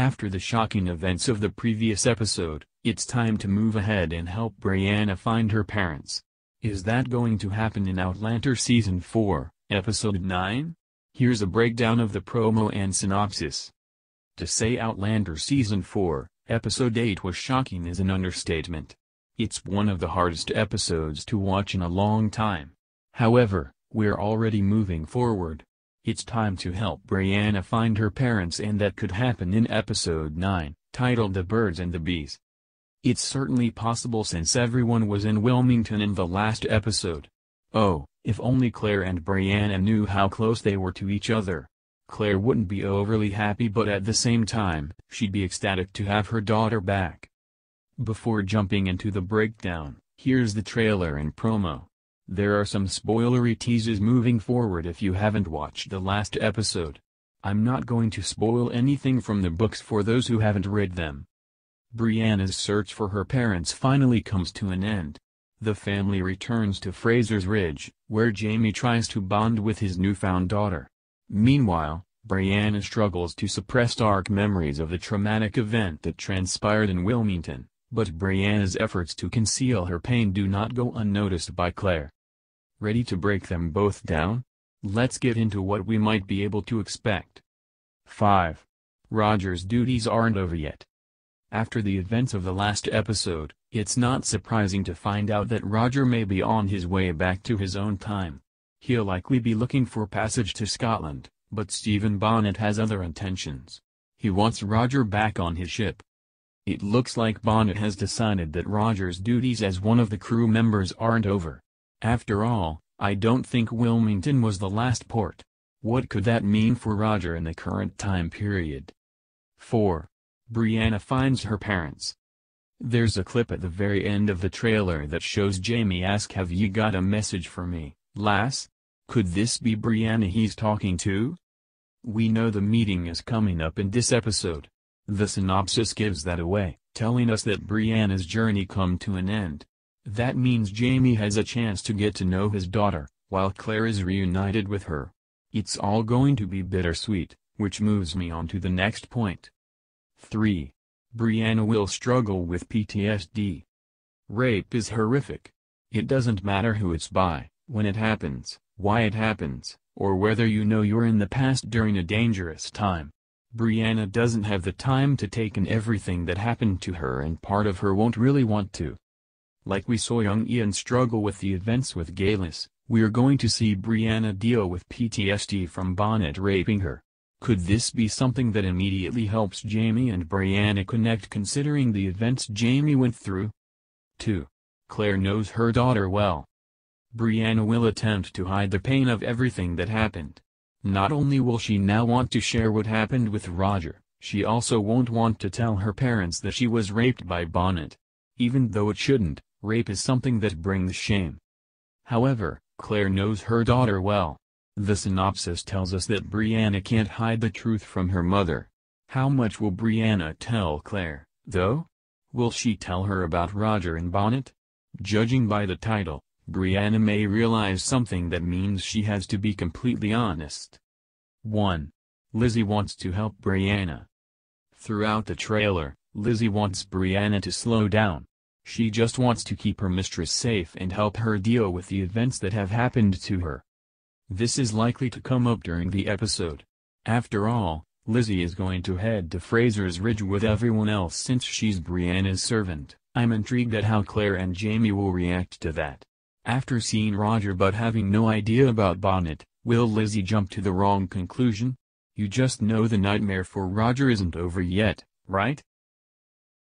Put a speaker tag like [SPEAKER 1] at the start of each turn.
[SPEAKER 1] After the shocking events of the previous episode, it's time to move ahead and help Brianna find her parents. Is that going to happen in Outlander Season 4, Episode 9? Here's a breakdown of the promo and synopsis. To say Outlander Season 4, Episode 8 was shocking is an understatement. It's one of the hardest episodes to watch in a long time. However, we're already moving forward. It's time to help Brianna find her parents and that could happen in Episode 9, titled The Birds and the Bees. It's certainly possible since everyone was in Wilmington in the last episode. Oh, if only Claire and Brianna knew how close they were to each other. Claire wouldn't be overly happy but at the same time, she'd be ecstatic to have her daughter back. Before jumping into the breakdown, here's the trailer and promo. There are some spoilery teases moving forward if you haven't watched the last episode. I'm not going to spoil anything from the books for those who haven't read them. Brianna's search for her parents finally comes to an end. The family returns to Fraser's Ridge, where Jamie tries to bond with his newfound daughter. Meanwhile, Brianna struggles to suppress dark memories of the traumatic event that transpired in Wilmington, but Brianna's efforts to conceal her pain do not go unnoticed by Claire. Ready to break them both down? Let's get into what we might be able to expect. 5. Roger's duties aren't over yet. After the events of the last episode, it's not surprising to find out that Roger may be on his way back to his own time. He'll likely be looking for passage to Scotland, but Stephen Bonnet has other intentions. He wants Roger back on his ship. It looks like Bonnet has decided that Roger's duties as one of the crew members aren't over. After all, I don't think Wilmington was the last port. What could that mean for Roger in the current time period? 4. Brianna finds her parents. There's a clip at the very end of the trailer that shows Jamie ask have you got a message for me, lass? Could this be Brianna he's talking to? We know the meeting is coming up in this episode. The synopsis gives that away, telling us that Brianna's journey come to an end. That means Jamie has a chance to get to know his daughter, while Claire is reunited with her. It's all going to be bittersweet, which moves me on to the next point. 3. Brianna will struggle with PTSD. Rape is horrific. It doesn't matter who it's by, when it happens, why it happens, or whether you know you're in the past during a dangerous time. Brianna doesn't have the time to take in everything that happened to her and part of her won't really want to. Like we saw young Ian struggle with the events with Geillis, we're going to see Brianna deal with PTSD from Bonnet raping her. Could this be something that immediately helps Jamie and Brianna connect considering the events Jamie went through? 2. Claire knows her daughter well. Brianna will attempt to hide the pain of everything that happened. Not only will she now want to share what happened with Roger, she also won't want to tell her parents that she was raped by Bonnet. Even though it shouldn't, rape is something that brings shame. However, Claire knows her daughter well. The synopsis tells us that Brianna can't hide the truth from her mother. How much will Brianna tell Claire, though? Will she tell her about Roger and Bonnet? Judging by the title, Brianna may realize something that means she has to be completely honest. 1. Lizzie wants to help Brianna. Throughout the trailer, Lizzie wants Brianna to slow down. She just wants to keep her mistress safe and help her deal with the events that have happened to her. This is likely to come up during the episode. After all, Lizzie is going to head to Fraser's Ridge with everyone else since she's Brianna's servant. I'm intrigued at how Claire and Jamie will react to that. After seeing Roger but having no idea about Bonnet, will Lizzie jump to the wrong conclusion? You just know the nightmare for Roger isn't over yet, right?